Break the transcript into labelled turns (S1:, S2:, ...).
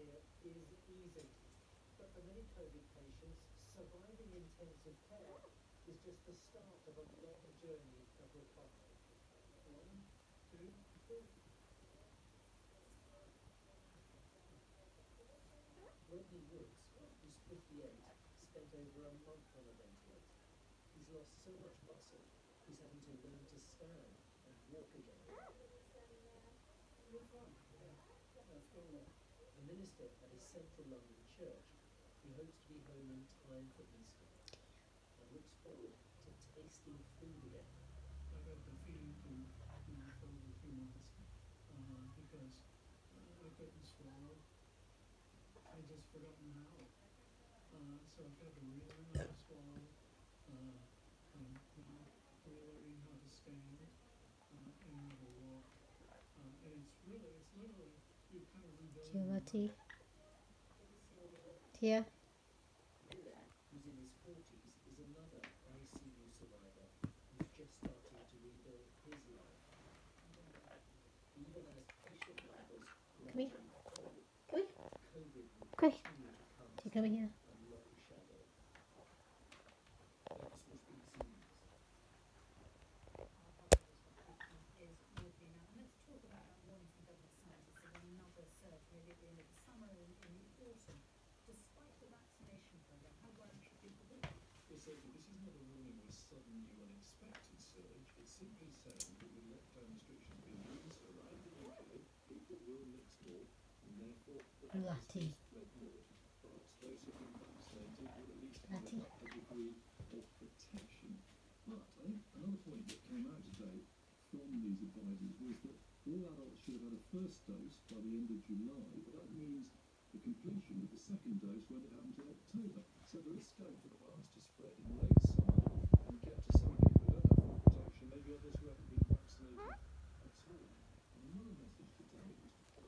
S1: here is easy. But for many COVID patients, surviving intensive care is just the start of a long journey of recovery. One, two, three. Rodney Woods, who's 58, spent over a month on a ventilator. He's lost so much muscle, he's having to learn to stand and walk again. Ah. You're fine. Yeah. That's going well. A minister at his central London church, he hopes to be home in time for Easter and looks forward to tasting food again.
S2: I've had the feeling you know, for a few months, uh, because uh, I couldn't swallow. I just forgotten how. Uh, so I've had to relearn how to swallow, uh, and, you know, relearning how to stand, uh, and how to walk. Uh, and it's really, it's literally, you kind of rebuild. your
S3: Timothy.
S2: body.
S3: Tia.
S1: Miller, who's in his 40s, is another ICU survivor who's just starting to rebuild his life. Even as patient numbers
S3: Come here. Come here. Come here.
S1: come
S3: Tia, come here.
S1: a long shadow. That's what's been seen.
S4: is walking out. Let's talk about that Warrington Government scientists and another surge maybe at the end of the summer and in the autumn. Despite the vaccination program, how worried should people be?
S2: Well, so this is not a warning of a sudden new unexpected surge. It's simply saying that with lockdown restrictions being eased around the UK, people will mix more and therefore the virus
S3: Lottie.
S2: will spread more. But those who've been vaccinated will at least have a, a degree of protection. But I think another point that came out today from these advisors was that all adults should have had a first dose by the end of July, but that means the completion of the second dose won't happen until October. So there is scope for the virus to